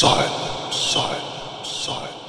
Silent, silent, silent,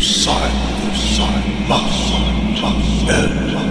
Silent, the silent must, must end.